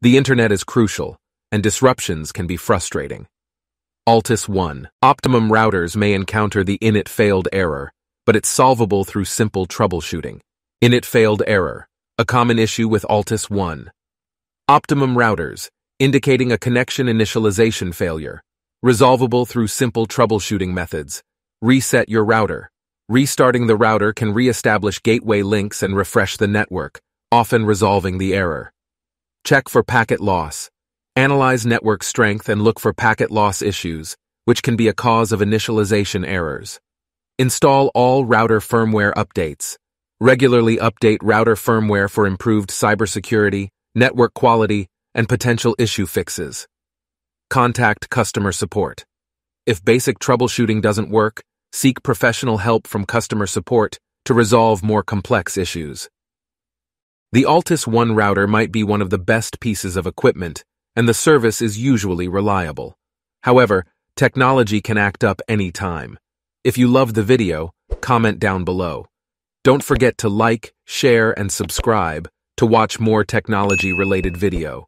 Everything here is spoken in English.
The internet is crucial, and disruptions can be frustrating. Altice 1. Optimum routers may encounter the init failed error, but it's solvable through simple troubleshooting. Init failed error, a common issue with Altice 1. Optimum routers, indicating a connection initialization failure, resolvable through simple troubleshooting methods. Reset your router. Restarting the router can re-establish gateway links and refresh the network, often resolving the error. Check for packet loss. Analyze network strength and look for packet loss issues, which can be a cause of initialization errors. Install all router firmware updates. Regularly update router firmware for improved cybersecurity, network quality, and potential issue fixes. Contact customer support. If basic troubleshooting doesn't work, seek professional help from customer support to resolve more complex issues. The Altice One router might be one of the best pieces of equipment, and the service is usually reliable. However, technology can act up any time. If you love the video, comment down below. Don't forget to like, share, and subscribe to watch more technology-related video.